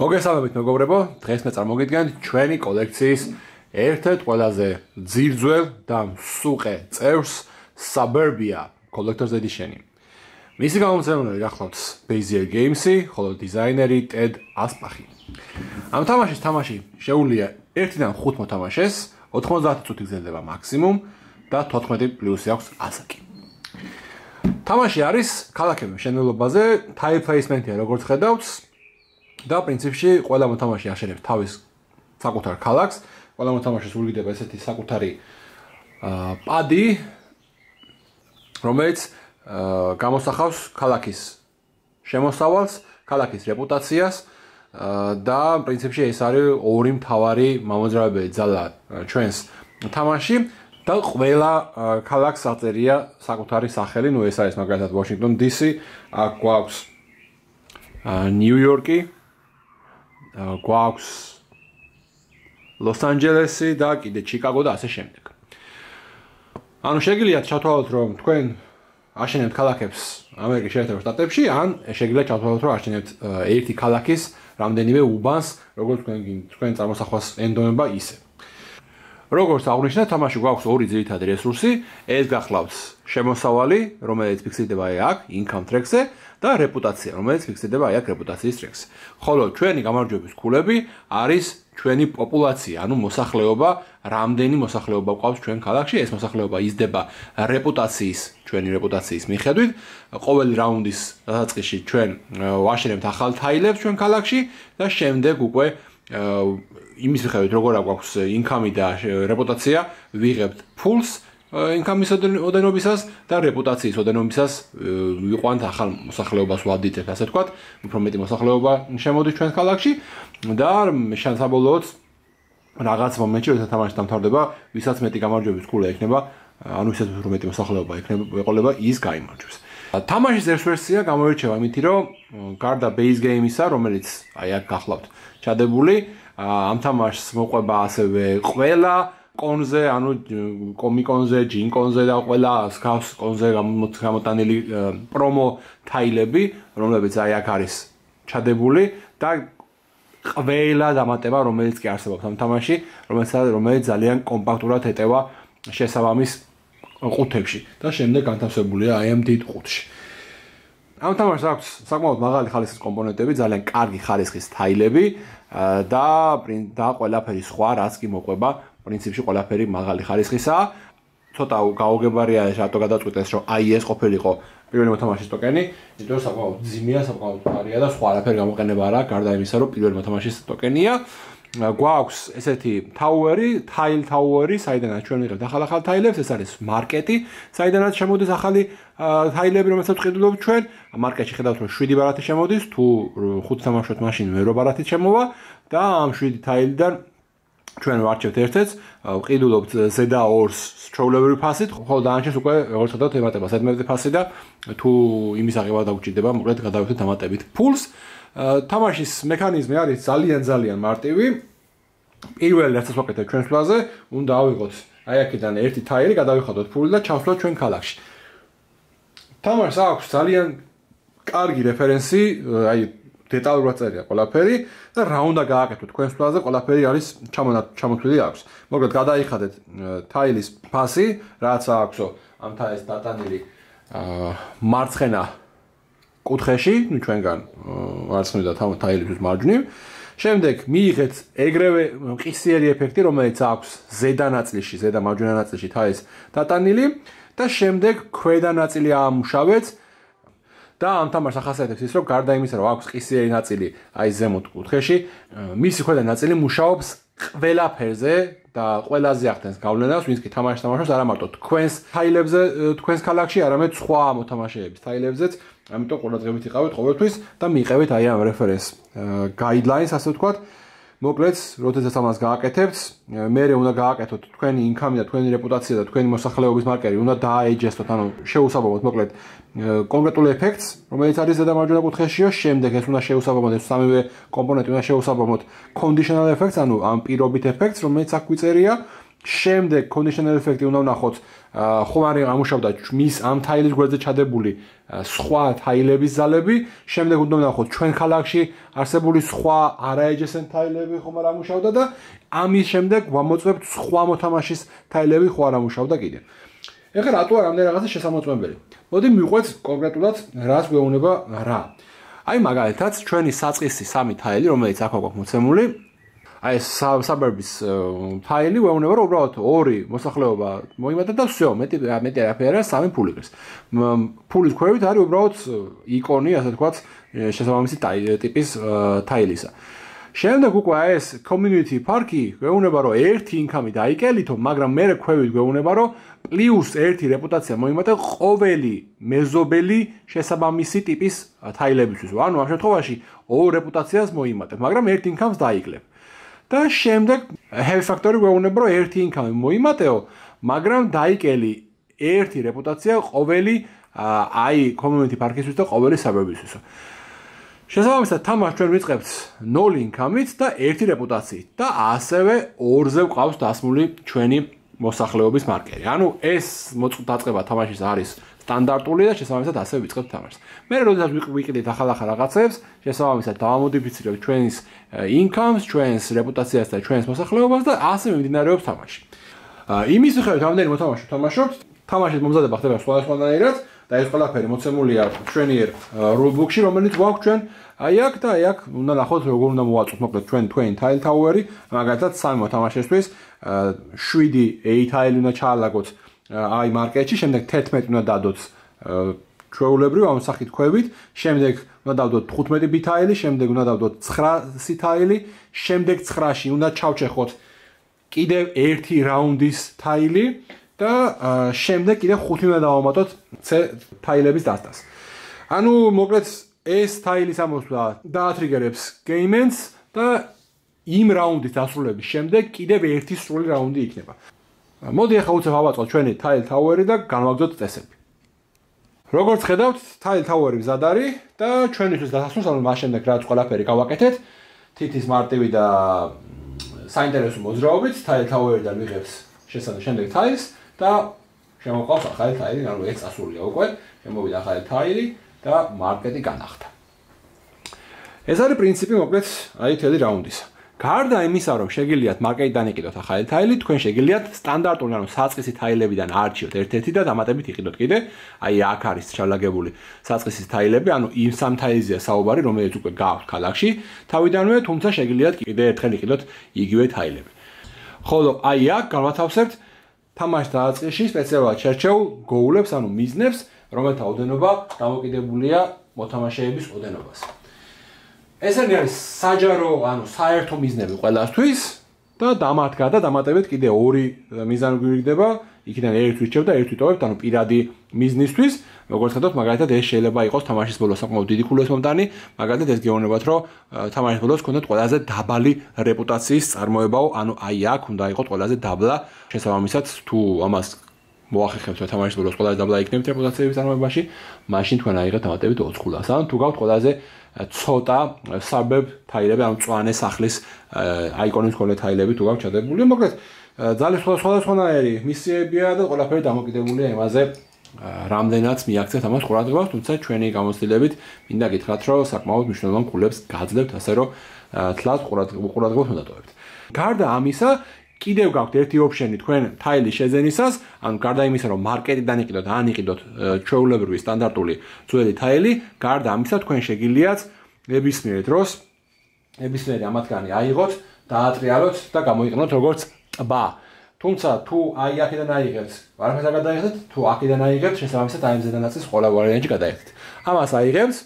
მოგესალმებით მეგობრებო, დღეს მე წარმოგიდგენ ჩვენი კოლექციის ერთ-ერთ ყველაზე ძირძველ და სუყე წევს Suburbia Collector's Edition-ი. მისი გამომწერლები გახლავთ Bezier Games-ი, ხოლო დიზაინერი Ted Aspachi. ამ თამაშის თამაში შეუულია 1-დან 5 მოთამაშეს, 90 წუთი გრძელდება მაქსიმუმ და 14 პლუსი აქვს ასაკი. თამაში არის ქალაქების მშენებლობაზე, tile placement-ია როგორც ხედავთ და პრინციპში ყველა მოთამაშე აშენებს თავის საკუთარ ქალაქს, ყველა მოთამაშეს ურგიდება ესეთი საკუთარი აა პადი რომელიც გამოსახავს ქალაქის შემოსავალს, ქალაქის რეპუტაციას და პრინციპში ეს არის ორი მთავარი მამოძრავებელი ძალა ჩვენს თამაში და ყველა ქალაქს აწერია საკუთარი სახელი, ნუ ეს არის მაგალითად ვაშინგტონ DC, აქ გვაქვს ნიუ-იორკი, გვაქვს ლოს-ანჯელესი და კიდე ჩიკაგო და ასე შემდეგ. ანუ შეგიძლიათ ჩათვალოთ რომ თქვენ აშენებთ ქალაქებს ამერიკის შეერთებულ შტატებში, ან შეგიძლიათ ჩავთვალოთ, რომ აშენებთ ერთი ქალაქის რამდენიმე უბანს, როგორც თქვენ თქვენ წარმოსახვას ენდომება ისე. როგორც აღნიშნა, თამაში გვაქვს ორი ძირითადი რესურსი, ეს გახლავთ შემოსავალი, რომელიც ფიქსირდება აქ, income track-ზე და რეპუტაცია, რომელიც ფიქსირდება აქ რეპუტაციის track-ზე. ხოლო ჩვენი გამარჯვების ქულები არის ჩვენი პოპულაცია, ანუ მოსახლეობა, რამდენი მოსახლეობა გვყავს ჩვენ ქალაქში, ეს მოსახლეობა იზრდება რეპუტაციის, ჩვენი რეპუტაციის მიხედვით. ყოველი რაუნდის დასაწყისში ჩვენ ვაშენებთ ახალ თაილებს ჩვენ ქალაქში და შემდეგ უკვე იმის მიხედვით როგორ აქვს ინკამი და რეპუტაცია, ვიღებთ ფულს ინკამის ოდენობისას და რეპუტაციის ოდენობისას ვიყვანთ ახალ მოსახლეობას ვადით, ასე ვთქვათ, უფრო მეტი მოსახლეობა შემოდის ჩვენ ქალაქში და შანსაბოლოოდ რაღაც მომენტში როცა თამაში დამთავრდება, ვისაც მეტი გამარჯვების ქულა ექნება, ანუ ვისაც უფრო მეტი მოსახლეობა ექნება, ეყოლება ის გამარჯვებს. თამაშის ეს ვერსია გამოირჩევა იმითი, რომ გარდა base game-ისა, რომელიც აი აქ გახლავთ, ჩადებული, ამ თამაშს მოყვება ასევე ყველა კონზე, ანუ კომიკონზე, ჯინკონზე და ყველა სკავს კონზე გამოტანილი პრომო თაილები, რომლებიც აი აქ არის ჩადებული და ყველა დამატება, რომელიც კი არსებობს ამ თამაში, რომელიც რომელიც ძალიან კომპაქტურად ეტევა შესაბამის ყუთებში და შემდეგ განთავსებულია აი ამ დიდ ყუთში. ამ თამაშს აქვს საკმაოდ მაღალი ხალისის კომპონენტები, ძალიან კარგი ხალისის თაილები და და ყველაფერი სხვა, რაც კი მოყვება, პრინციპში ყველაფერი მაღალი ხალისისაა. ცოტა გაუგებარია რატო გადაწყვეტეს, რომ აი ეს ყოფილიყო პირველი მოთამაშის ტოკენი, იმიტომ რომ საკმაოდ ძიმია, საკმაოდ ფარია და სხვა არაფერი გამოყენება არა, გარდა იმისა, რომ პირველი მოთამაშის ტოკენია. გვაქვს ესეთი ტაუერი, ტაილ ტაუერი, საიდანაც ჩვენ ვიღებთ ახალ-ახალ ტაილებს, ეს არის მარკეტი, საიდანაც შემოდის ახალი ტაილები, რომელსაც ვყიდულობ ჩვენ. მარკეტში ხედავთ, რომ 7 ბარათი შემოდის, თუ 5 თამაშობთ მაშინ მე 8 ბარათი შემოვა და ამ 7 ტაილიდან ჩვენ ვარჩევთ ერთ-ერთს, ვყიდულობთ ზედა ორს სტროულევერი ფასით, ხოლო დაანჩენს უკვე როგორც ვთქვათ, ემატება სედმერდი ფასი და თუ იმის აღება დაგვჭირდება, მოკლედ გადავიდეთ დამატებით ფულს. თამაშის მექანიზმი არის ძალიან ძალიან მარტივი. პირველი რაც ვაკეთებ ჩვენს პლაზე, უნდა ავიღოთ აი აქედან ერთი თაირი, გადავიხადოთ ფული და ჩავსვლოთ ჩვენ ქალაქში. თამაშს აქვს ძალიან კარგი რეფერენსი, აი დეტალურად წერია ყველაფერი და რა უნდა გააკეთო თქვენს პლაზე, ყველაფერი არის ჩამოთვლილი აქვს. მოკლედ გადაიხადეთ თაილის ფასი, რაც აქვსო ამ თაილის დატანილი აა მარცხენა კუთხეში, ნუ ჩვენგან მარცხნივ და თაილისთვის მარჯვნივ. შემდეგ მიიღეთ ეგრევე ყისიერი ეფექტი, რომელიც აქვს ზედა ნაწილში, ზედა მარჯვენა ნაწილში თაის დატანილი და შემდეგ ქვედა ნაწილი აამუშავეთ და ამ თამაშს ახასიათებს ის, რომ გარდა იმისა, რომ აქვს ყისიერი ნაწილი აი ზემოთ კუთხეში, მისი ქვედა ნაწილი მუშაობს ყველაფერზე და ყველაზე ახდენს გავლენას, ვინც კი თამაშს თამაშობს არა მარტო თქვენს ფაილებზე, თქვენს ქალაქში, არამედ სხვა მოთამაშეების ფაილებზეც, ამიტომ ყურადღებით იყავით ყოველთვის და მიიღებით აი ამ რეფერენს guidelines, ასე ვთქვათ. მოკლედ, როდესაც ამას გააკეთებთ, მე უნდა გააკეთოთ თქვენი ინკამი და თქვენი რეპუტაცია და თქვენი მოსახლეობის მარკერი უნდა დააეჯესტოთ, ანუ შეუსაბამოთ მოკლედ კონკრეტულ ეფექტს, რომელიც არის ზედამარჯვენა კუთხეშიო, შემდეგ ეს უნდა შეუსაბამოთ ეს სამივე კომპონენტი უნდა შეუსაბამოთ conditional effects, ანუ ამ პირობით ეფექტს, რომელიც აქ გვიწერია. შემდეგ conditional effect-ი უნდა ვნახოთ, ხომ არის ამუშავდა მის ამ თაილის გვერდზე ჩადებული სხვა თაილების ზალები, შემდეგ უნდა ვნახოთ ჩვენ ქალაქში არსებული სხვა არაეჯესენ თაილები ხომ არ ამუშავდა და ამის შემდეგ ვამოწმებთ სხვა მოთამაშის თაილები ხო არ ამუშავდა კიდე. ეხლა რატო არ ამდენ რაღაცა შესამოწმებელი? მოდი მიყვეთ კონკრეტულად რას გვეუბნება რა. აი მაგალითად ჩვენი საწყისი სამი თაილი, რომელიც აქ აქვს მოცემული, აი ეს საბერბის ფაილი ვეუბნება რომ უბრალოდ ორი მოსახლეობა მოიმატა და всё მეტი მეტი არაფერი სამი ფული გეს ფულის ქვევით არის უბრალოდ იკონი ასე თქვათ შესაბამისი ტიპის თაილისა შემდეგ უკვე ეს community park-ი ვეუბნება რომ ერთი ინკამი დაიკელითო მაგრამ მე ქვევით ვეუბნება რომ პლუს ერთი რეპუტაცია მოიმატა ყოველი მეზობელი შესაბამისი ტიპის თაილებისთვის ანუ ამ შემთხვევაში ორ რეპუტაციას მოიმატებ მაგრამ ერთ ინკამს დაიკლებ და შემდეგ heavy factor-ი გვეუბნება რომ ერთი ინკამი მოიმატეო, მაგრამ დაიკელი ერთი რეპუტაცია ყოველი აი community park-ისთვის და ყოველი საბებისთვის. შესაბამისად, თამაშს ჩვენ ვიწყებთ 0 ინკამით და ერთი რეპუტაციით და ასევე ორზე ვყავს დასმული ჩვენი მოსახლეობის მარკერი. ანუ ეს მოწყობა თამაშის არის სტანდარტული და შესაბამისად ასევე ვიწყებთ თამაშს. მე როდესაც ვიყიდით ახალ-ახალ რაღაცებს, შესაბამისად დავამოდიფიცირებ ჩვენს ინკამს, ჩვენს რეპუტაციას და ჩვენს მოსახლეობას და ასე მიმდინარეობს თამაში. იმის მიხედვით რამდენი მოთამაშე თამაშობთ, თამაშის მომზადება ხდება სხვადასხვანაირად და ეს ყველაფერი მოცემულია ჩვენიერ rulebook-ში, რომელიც გვაქვს ჩვენ აი აქ და აი აქ უნდა ნახოთ როგორ უნდა მოვაწოთ მოკლედ ჩვენ twin tile tower-ი, მაგალითად სამი მოთამაშესთვის 7 A tile უნდა ჩაალაგოთ აი მარკეტში, შემდეგ 11 უნდა დადოთ ჩვეულებრივ ამ სახით ქვევით, შემდეგ უნდა დავდოთ 15 ბითაილი, შემდეგ უნდა დავდოთ 9 სითაილი, შემდეგ 9-ში უნდა ჩავჩეხოთ კიდევ ერთი რაუნდის თაილი და შემდეგ კიდევ 5 უნდა დავამატოთ თაილების დასტას. ანუ მოკლედ ეს თაილის ამოსვლა დაატრიგერებს გეიმენს და იმ რაუნდის დასრულების შემდეგ კიდევ ერთი სრული რაუნდი იქნება. მოდი ახლა უცებ ავაწყოთ ჩვენი Tile Tower-ი და განვაგრძოთ წესები. როგორც ხედავთ, Tile Tower-ი მზად არის და ჩვენთვის დასასრულს მას შემდეგ რაც ყველაფერი გავაკეთეთ, თითის მარტივი და საინტერესო მოძრაობით Tile Tower-დან ვიღებს შესაძლოა შემდეგ Tiles და შემოყავს ახალი Tile-ი, ანუ ეს წასულია უკვე, შემოვიდა ახალი Tile-ი და მარკეტი განახდა. ეს არის პრინციპი მოკლედ აი თელი რაუნდისა. გარდა იმისა, რომ შეგიძლიათ მარკეტიდან იყიდოთ ახალი თაილი, თქვენ შეგიძლიათ სტანდარტული, ანუ საწყისი თაილებიდან არჩიოთ ერთ-ერთი და დამატებით იყიდოთ კიდე. აი აქ არის ჩალაგებული საწყისი თაილები, ანუ იმ სამ თაილზეა საუბარი, რომელიც უკვე გააქვთ ქალაქში. თავიდანვე, თუმცა შეგიძლიათ კიდე ერთხელ იყიდოთ იგივე თაილები. ხოლო აი აქ განვათავსებთ თამაშს დააწყისში სპეციალურად შერჩეულ გოულებს, ანუ მიზნებს, რომელთა ოდენობა დამოკიდებულია მოთამაშეების ოდენობას. ეს არის საჯარო, ანუ საერთო მიზნები ყველასთვის და დამათგა და დამატებით კიდე ორი მიზანი გვიგდება, იქიდან ერთ ვიჩევ და ერთ ვიტოვებ, ანუ პირადი მიზნისთვის, როგორც ვთქვათ, მაგალითად ეს შეიძლება იყოს თამაშის ბოლოს საკმაოდ დიდი ქულეს მომდანი, მაგალითად ეს გეუბნებათ, რომ თამაშის ბოლოს კონდეთ ყველაზე დაბალი რეპუტაციის წარმოებაო, ანუ აი აქ უნდა იყოს ყველაზე დაბლა. შესაბამისად თუ ამას მოახერხებთ რომ თამაშის ბოლოს ყველაზე დაბლა იქნებით რეპუტაციების წარმოებაში, მაშინ თქვენ აიღეთ დამატებით 20 ქულას. ანუ თუ გაქვთ ყველაზე ცოტა საბებ თაილები ამ წვანე სახლის აიკონის ხოლე თაილები თუ გაქვს ჩადებული. მოკლედ ძალის სხვადასხვანაირი მისიებია და ყველაფერი დამოკიდებულია იმაზე რამდენად მიაქცევთ ამას ყურადღებას თუმცა ჩვენი გამოცდილებით მინდა გითხრათ რომ საკმაოდ მნიშვნელოვან ქულებს გაძლევთ ასე რომ თლად ყურადღებას უნდა ტოვებთ გარდა ამისა კიდევ გაქვთ ერთი ოფშენი თქვენ თაილის შეძენისას, ანუ გარდა იმისა, რომ მარკეტიდან იყიდოთ, ან იყიდოთ ჩვეულებრივი სტანდარტული ძველი თაილი, გარდა ამისა თქვენ შეგიძლიათ ნებისმიერ დროს ნებისმიერი ამათგანი აიღოთ, დაატრიალოთ და გამოიყენოთ როგორც ტბა. თუმცა თუ აი აქედან აიღებთ, არ გადაიღეთ, თუ აქედან აიღებთ, შესაბამისად აი მზედან აწის ყველა ვარიანტი გადაიღეთ. ამას აიღებს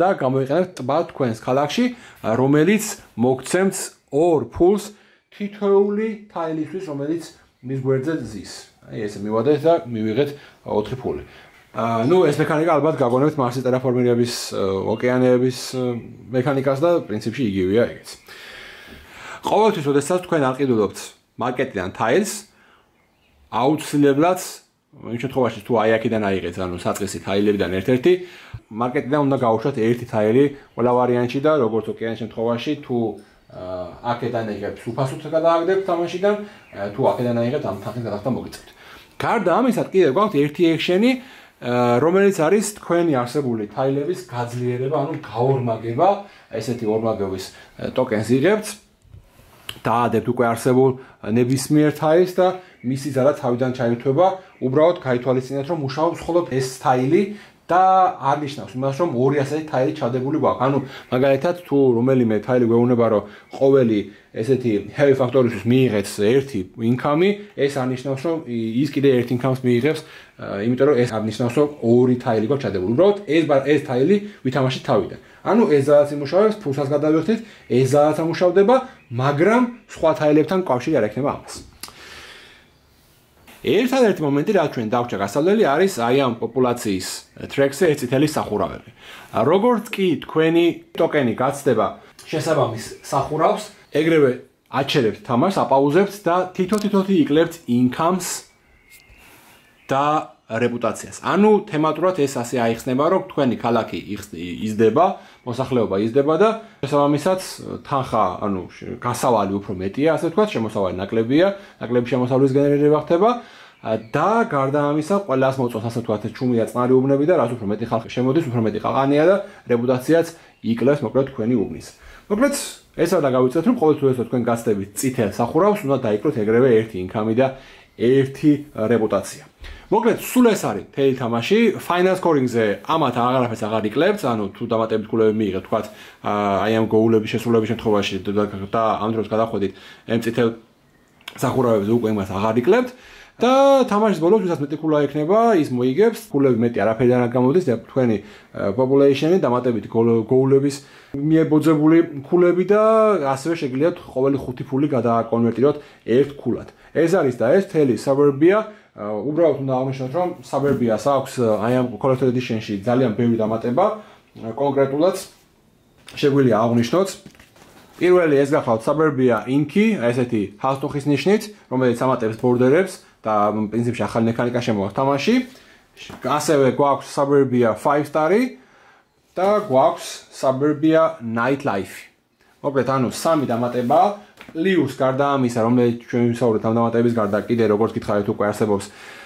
და გამოიყენებთ ტბა თქვენს ქალაქში, რომელიც მოგცემთ ორ ფულს თითოეული თაილისთვის, რომელიც მის გვერდზე ზის. აი ესე მივადეთ და მივიღეთ 4 ფული. აა ნუ ეს მექანიკა ალბათ გაგონებთ მარსის ტერაფორმირების ოკეანეების მექანიკას და პრინციპში იგივეა ეგეც. ყოველთვის, როდესაც თქვენ არყიდულობთ მარკეტიდან თაილს, აუცილებლად იმ შემთხვევაში თუ აი აქედან აიღეთ ანუ საწყისი თაილებიდან ერთ-ერთი მარკეტიდან უნდა გაუშვათ ერთი თაილი ყველა ვარიანტში და როგორც ოკეანის შემთხვევაში თუ აქედან აიღებთ უფასოდ გადააგდებთ თამაშიდან თუ აქედან აიღებთ ამ თანხის გადახდა მოგიწევთ. გარდა ამისა კიდევ გვაქვს ერთი ექშენი რომელიც არის თქვენი არსებული თაილების გაძლიერება ანუ გაორმაგება. ესეთი ორმაგების ტოკენს იღებთ. დაადებთ უკვე არსებულ ნებისმიერ თაილს და მისი ზარა თავიდან ჩაირთვება, უბრალოდ გაითვალისწინეთ, რომ მუშაობს მხოლოდ ეს სტაილი და არნიშნავს იმას, რომ 200 თაილი ჩადებული გვაქვს. ანუ მაგალითად, თუ რომელიმე თაილი გვეუბნება, რომ ყოველი ესეთი heavy factory-ისთვის მიიღეთ ერთი income, ეს არნიშნავს, რომ ის კიდე ერთ income-ს მიიღებს, იმიტომ რომ ეს არნიშნავს, რომ ორი თაილი გვაქვს ჩადებული. უბრალოდ ეს ეს თაილი ვითამაშით თავიდან. ანუ ეს ზარაც იმუშავებს, ფულსაც გადავიხდით, ეს ზარაც ამუშავდება, მაგრამ სხვა თაილებთან კავშირი არ ექნება ამას. ერთადერთი მომენტი რაც ჩვენ დაგვჭა გასავლელი არის აი ამ პოპულაციის ტრექსზე ეცითელი სახურავები. როგორც კი თქვენი ტოკენი გაცდება შესაბამის სახურავს, ეგრევე აჩერებთ თამაშს, აპაუზებთ და თითო-თითოთი იკლებთ ინკამს და რეპუტაციას. ანუ თემატურად ეს ასე აიხსნება, რომ თქვენი ქალაქი იზრდება, მოსახლეობა იზრდება და შესაბამისად თანხა, ანუ გასავალი უფრო მეტია, ასე ვთქვათ, შემოსავალი ნაკლებია, ნაკლები შემოსავლის გენერირება ხდება. და გარდა ამისა, ყველას მოწონს ასე ვთქვათ, ჩუმია წყნარი უბნები და რაც უფრო მეტი ხალხი შემოდის, უფრო მეტი ყაყანია და რეპუტაციაც იკლებს მოკლედ თქვენი უბნის. მოკლედ ეს არ დაგავიწყეთ, რომ ყოველთვის თქვენ გასდებით წითელ სახურავს, უნდა დაიკლოთ ეგრევე ერთი ინკამი და ერთი რეპუტაცია. მოკლედ სულ ეს არის თეილ თამაში. Final scoring-ზე ამათ აღარაფერს აღარ იკლებთ. ანუ თუ დამატებით გულები მიიღეთ თქვა აი ამ გოულების შესრულების შემთხვევაში და ამ დროს გადახვედით ამ წითელ სახურავებზე უკვე იმას აღარ იკლებთ. და თამაშის ბოლოს ვისაც მეტი ქულა ექნება ის მოიგებს. ქულები მეტი არაფერიდან არ გამოდის და თქვენი population-ი დამატებით გოულების მიებოძებული ქულები და ასევე შეგიძლიათ ყოველი 5 ფული გადააკონვერტიროთ ერთ ქულად. ეს არის და ეს თელი suburbia უბრალოდ უნდა აღნიშნოთ, რომ საბერბიას აქვს აი ამ collector edition-ში ძალიან ბევრი დამატება. კონკრეტულად შეგვიძლია აღნიშნოთ პირველი ეს გახლავთ საბერბია inki, ესეთი ჰალსტოხის ნიშნით, რომელიც ამატებს ბორდერებს და პრინციპში ახალი მექანიკა შემოაქვს თამაში. ასევე გვაქვს საბერბია 5 star-ი და გვაქვს საბერბია nightlife. მოკლედ, ანუ სამი დამატება პლუს გარდა ამისა, რომელიც ჩვენ ვისაუბრეთ ამ დამატების გარდა, კიდე როგორც გითხარით უკვე არსებობს აა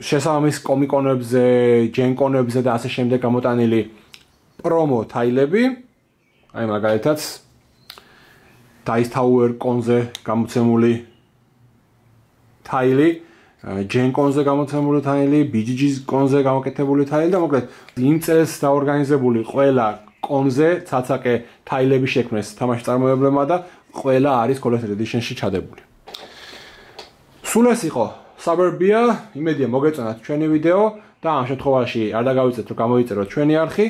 შესაბამის კომიკონებზე, ჯენკონებზე და ასე შემდეგ გამოტანილი პრომო თაილები. აი მაგალითად Dice Tower კონზე გამოცემული თაილი, ჯენკონზე გამოცემული თაილი, BGG-ს კონზე გამოკეთებული თაილი და მოკლედ იმ წელს დაორგანიზებული ყველა კონზე ცაცაკე თაილები შექმნეს თამაშის წარმოებლებმა და ყველა არის collector edition-ში ჩადებული. სულ ეს იყო Suburbia, იმედია მოგეწონათ ჩვენი ვიდეო და ამ შემთხვევაში არ დაგავიწყეთ რომ გამოიწეროთ ჩვენი არხი.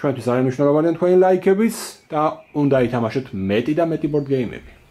ჩვენთვის არის მნიშვნელოვანი თქვენი ლაიქებიც და უნდა ითამაშოთ მეტი და მეტი board game-ები.